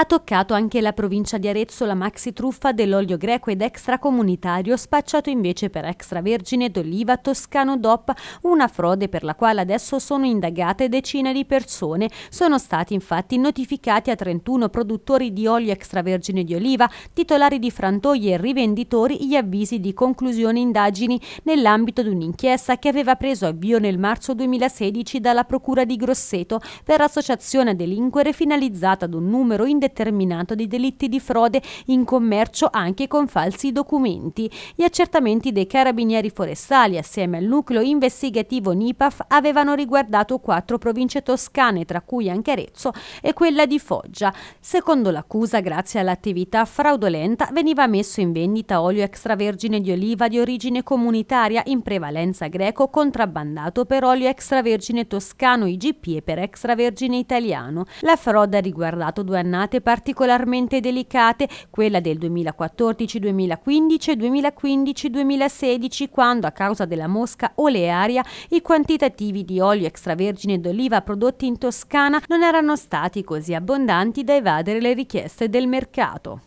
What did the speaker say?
Ha toccato anche la provincia di Arezzo la maxi truffa dell'olio greco ed extracomunitario spacciato invece per extravergine d'oliva toscano DOP, una frode per la quale adesso sono indagate decine di persone. Sono stati infatti notificati a 31 produttori di olio extravergine di oliva, titolari di frantoi e rivenditori gli avvisi di conclusione indagini nell'ambito di un'inchiesta che aveva preso avvio nel marzo 2016 dalla Procura di Grosseto per associazione a delinquere finalizzata ad un numero indeterminato determinato di delitti di frode in commercio anche con falsi documenti. Gli accertamenti dei carabinieri forestali assieme al nucleo investigativo NIPAF avevano riguardato quattro province toscane, tra cui anche Arezzo e quella di Foggia. Secondo l'accusa, grazie all'attività fraudolenta, veniva messo in vendita olio extravergine di oliva di origine comunitaria in prevalenza greco contrabbandato per olio extravergine toscano IGP e per extravergine italiano. La frode ha riguardato due annate annate particolarmente delicate, quella del 2014-2015 e 2015-2016, quando a causa della mosca olearia i quantitativi di olio extravergine d'oliva prodotti in Toscana non erano stati così abbondanti da evadere le richieste del mercato.